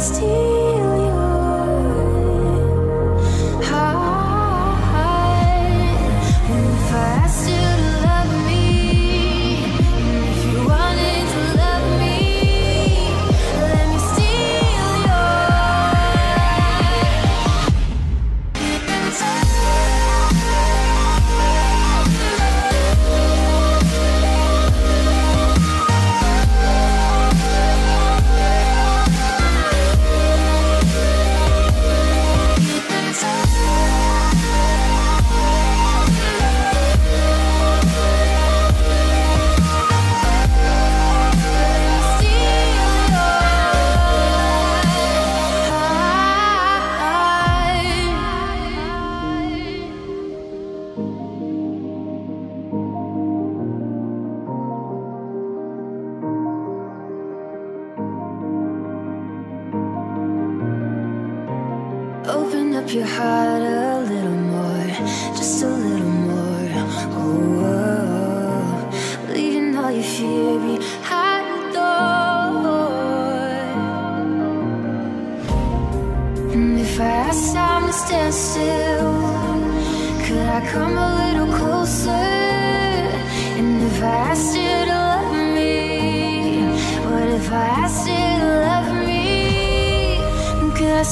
Could I to love me? Could I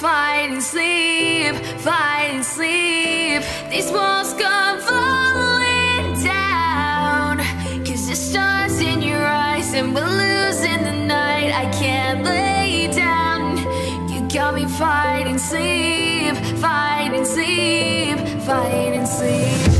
fighting sleep, fighting sleep. These walls come falling down. Cause the stars in your eyes, and we're losing the night. I can't lay down. You got me fighting sleep, fighting sleep, fighting sleep.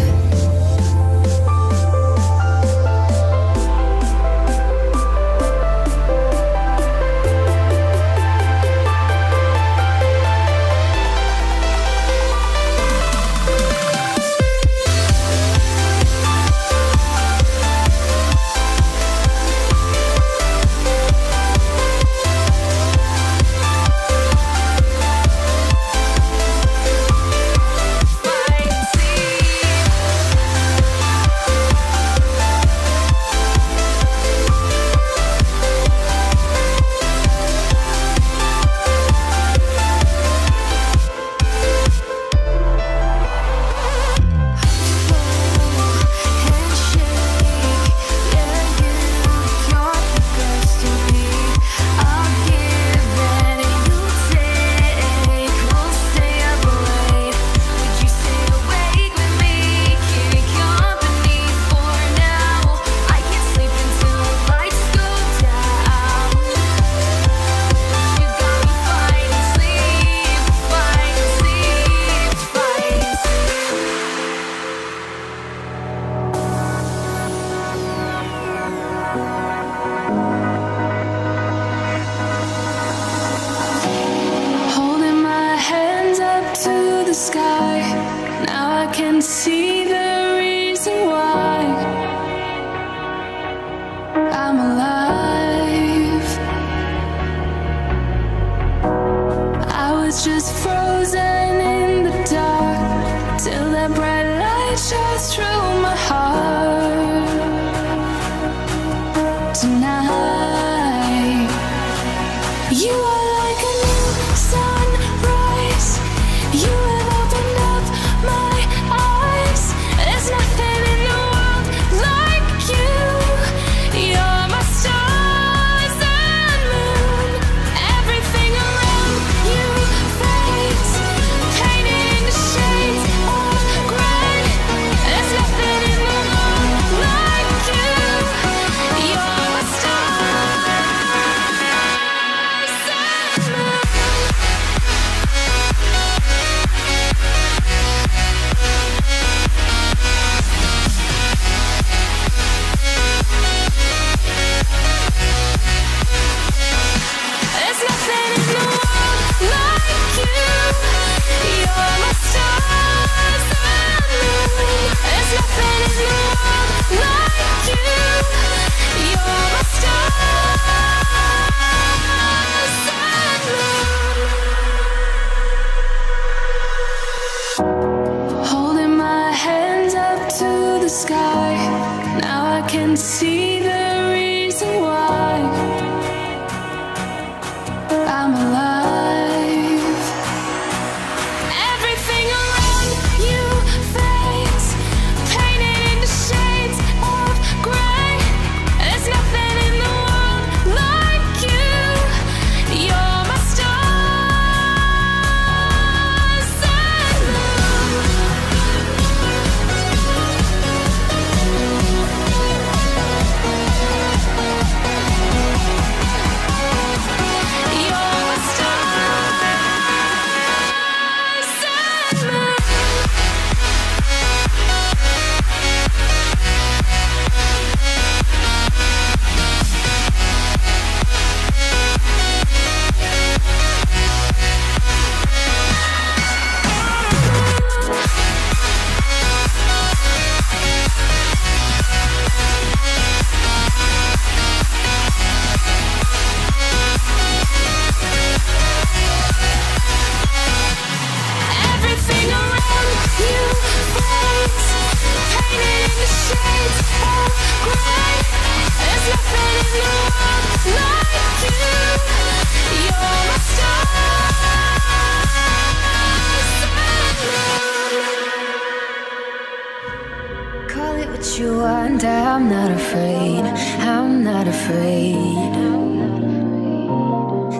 And I'm not afraid, I'm not afraid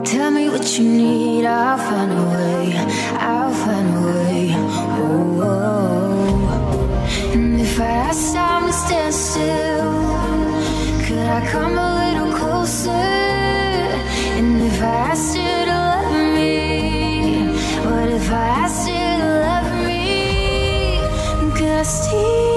Tell me what you need, I'll find a way, I'll find a way oh, oh. And if I ask time to stand still Could I come a little closer? And if I asked you to love me What if I asked you to love me? Could I see